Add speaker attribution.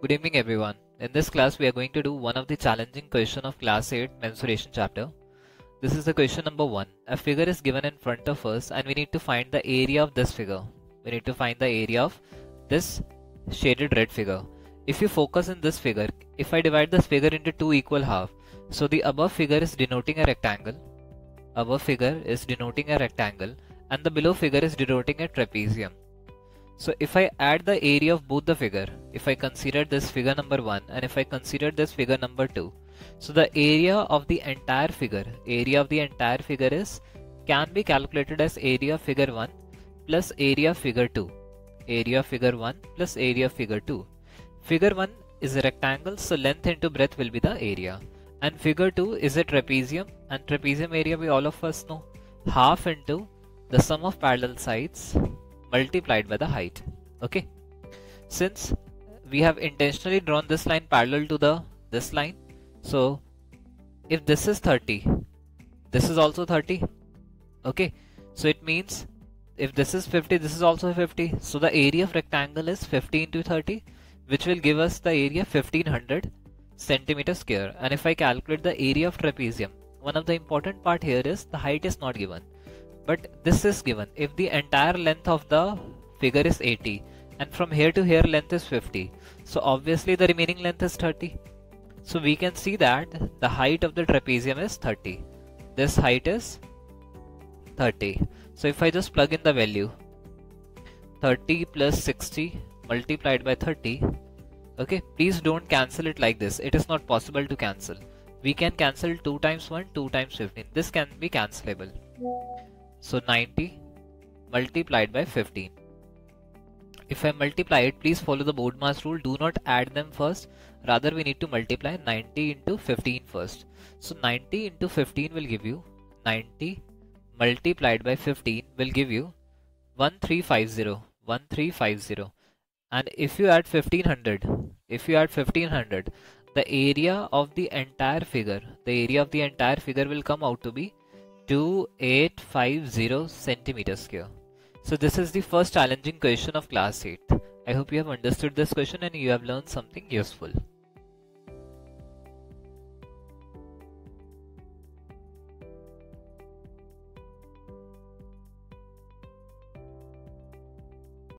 Speaker 1: Good evening everyone. In this class we are going to do one of the challenging question of class 8 mensuration chapter. This is the question number 1. A figure is given in front of us and we need to find the area of this figure. We need to find the area of this shaded red figure. If you focus in this figure, if I divide this figure into two equal half, so the above figure is denoting a rectangle, above figure is denoting a rectangle and the below figure is denoting a trapezium. So if I add the area of both the figure, if I consider this figure number 1 and if I consider this figure number 2, so the area of the entire figure, area of the entire figure is can be calculated as area of figure 1 plus area of figure 2. Area of figure 1 plus area of figure 2. Figure 1 is a rectangle so length into breadth will be the area and figure 2 is a trapezium and trapezium area we all of us know half into the sum of parallel sides multiplied by the height. Okay? Since we have intentionally drawn this line parallel to the this line so if this is 30 this is also 30 okay? So it means if this is 50 this is also 50 so the area of rectangle is 15 to 30 which will give us the area 1500 centimeter square. And if I calculate the area of trapezium one of the important part here is the height is not given but this is given. If the entire length of the figure is 80 and from here to here length is 50 so obviously the remaining length is 30 so we can see that the height of the trapezium is 30 this height is 30 so if I just plug in the value 30 plus 60 multiplied by 30 okay please don't cancel it like this. It is not possible to cancel. We can cancel 2 times 1 2 times 15 this can be cancelable so 90 multiplied by 15. If I multiply it, please follow the BODMAS rule. Do not add them first. Rather, we need to multiply 90 into 15 first. So 90 into 15 will give you 90 multiplied by 15 will give you 1350. 1350. And if you add 1500, if you add 1500, the area of the entire figure, the area of the entire figure will come out to be 2850 centimeter square. So this is the first challenging question of class 8. I hope you have understood this question and you have learned something useful.